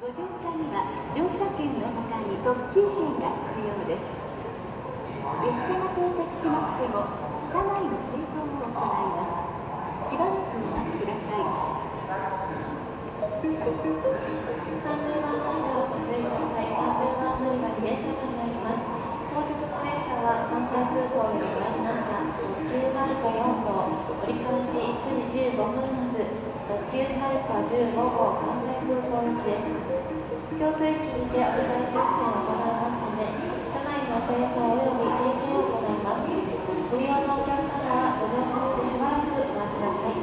ご乗車には乗車券の他に特急券が必要です。列車が到着しましても車内の清掃を行います。しばらくお待ちください。30番乗り場をご注意ください。30番乗り場に列車が参ります。到着の列車は関西空港より参りました。特急はるか4号。折り返し9時15分発。特急はるか15号。関西空港行きです。京都駅にて折り返し運転を行います。ため車内の清掃及び点検を行います。ご利用のお客様はご乗車のでしばらくお待ちください。